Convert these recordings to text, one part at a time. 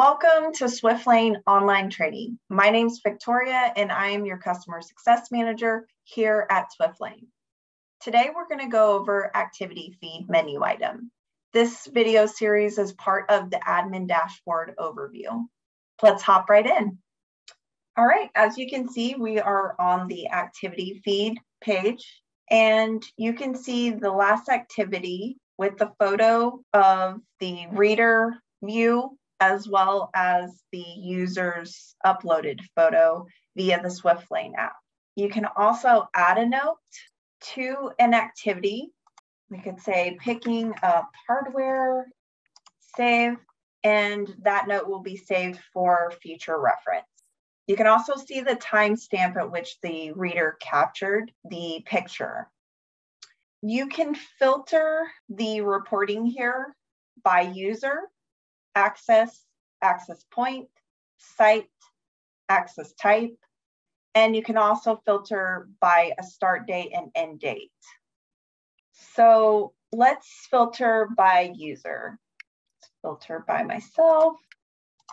Welcome to SwiftLane Online Training. My name is Victoria and I am your Customer Success Manager here at SwiftLane. Today we're going to go over Activity Feed menu item. This video series is part of the admin dashboard overview. Let's hop right in. All right, as you can see, we are on the Activity Feed page and you can see the last activity with the photo of the reader view as well as the user's uploaded photo via the SwiftLane app. You can also add a note to an activity. We could say picking up hardware, save, and that note will be saved for future reference. You can also see the timestamp at which the reader captured the picture. You can filter the reporting here by user access, access point, site, access type, and you can also filter by a start date and end date. So let's filter by user. Let's filter by myself.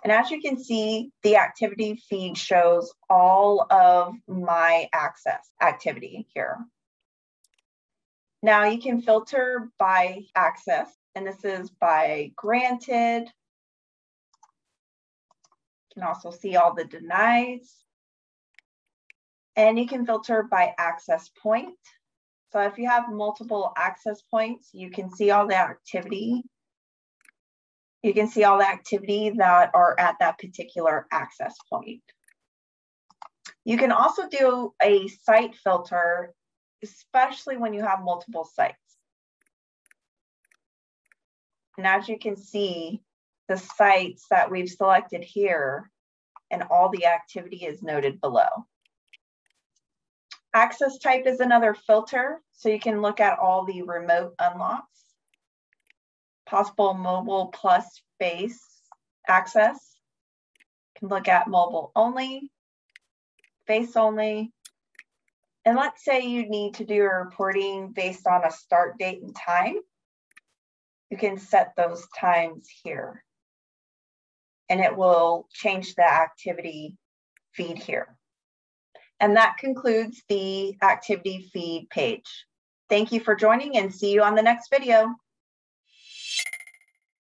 And as you can see, the activity feed shows all of my access activity here. Now you can filter by access, and this is by granted, can also see all the denies. And you can filter by access point. So if you have multiple access points, you can see all the activity. You can see all the activity that are at that particular access point. You can also do a site filter, especially when you have multiple sites. And as you can see, the sites that we've selected here and all the activity is noted below. Access type is another filter, so you can look at all the remote unlocks, possible mobile plus face access. You can look at mobile only, face only, and let's say you need to do a reporting based on a start date and time. You can set those times here and it will change the activity feed here. And that concludes the activity feed page. Thank you for joining and see you on the next video.